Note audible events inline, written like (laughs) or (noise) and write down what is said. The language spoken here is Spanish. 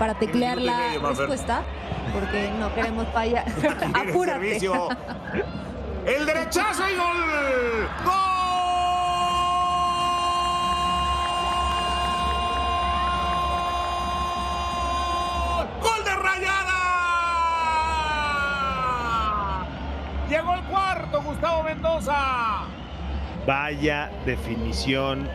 para teclear la respuesta, porque no queremos fallar. (laughs) (laughs) Apúrate. El derechazo y gol. ¡Gol! ¡Gol de Rayada! Llegó el cuarto, Gustavo Mendoza. Vaya definición